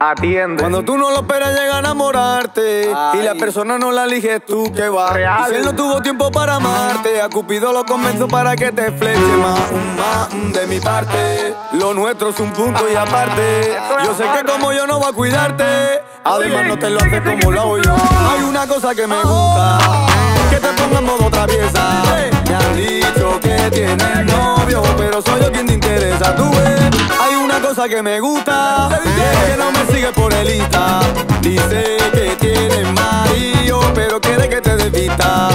Atiende. Cuando tú no lo esperas llega a enamorarte. Y la persona no la eliges tú que va Real. Y si él no tuvo tiempo para amarte A Cupido lo convenzo para que te fleche más. Un más de mi parte. Lo nuestro es un punto y aparte. Yo sé que como yo no va a cuidarte Además no te lo hace como lo hago yo. Hay una cosa que me gusta Que te ponga en modo traviesa. Me han dicho que tienes que me gusta. Que no me sigue por el Insta. Dice que tienes marido Pero quiere que te desvista.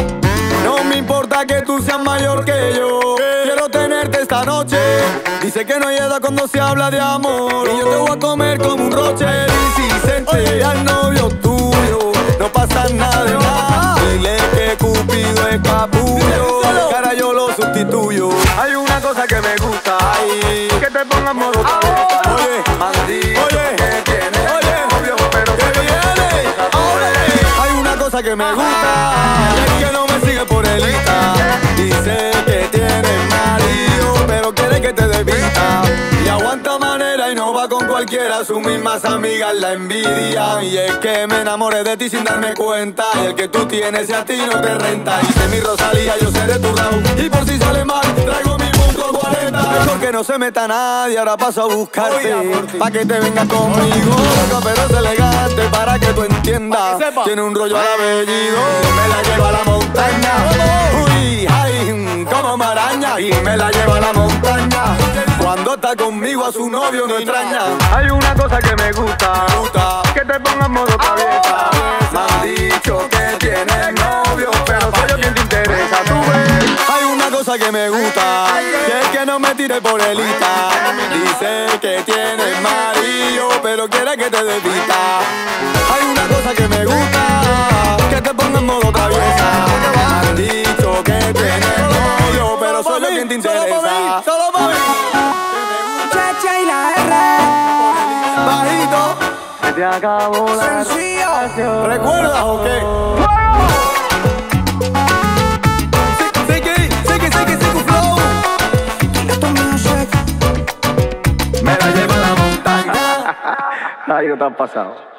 No me importa que tú seas mayor que yo. Quiero tenerte esta noche. Dice que no edad cuando se habla de amor. Y yo te voy a comer como un roche Y si se novio tuyo No pasa nada de Dile que Cupido es capullo. Cara yo lo sustituyo. Hay una cosa que me gusta. Ay, Que te ponga en modo Que me gusta y es que no me sigue por el Insta. Dice que tiene marido, pero quiere que te desvista. Y aguanta manera y no va con cualquiera. Sus mismas amigas la envidian. Y es que me enamoré de ti sin darme cuenta. Y el que tú tienes y a ti no te renta. Dice mi Rosalía, yo seré tu Raúl. Y por si que no se meta nadie, ahora paso a buscarte. Pa' que te venga conmigo. Pero es elegante para que tú entiendas. Tiene un rollo al apellido. Me la lleva a la montaña. Uy, ay, como maraña. Y me la lleva a la montaña. Cuando está conmigo a su novio no extraña. Hay una cosa que me gusta. Que te ponga en modo traviesa. No me tire por el Insta. Dice que tienes marido, pero quiere que te desvista. Hay una cosa que me gusta, que te ponga en modo traviesa. Me han dicho que tienes novio, pero soy yo quien te interesa. Solo para mí, Chacha y la R. bajito. Se te acabó la Sencillo. ¿Recuerdas o qué? No te has pasado.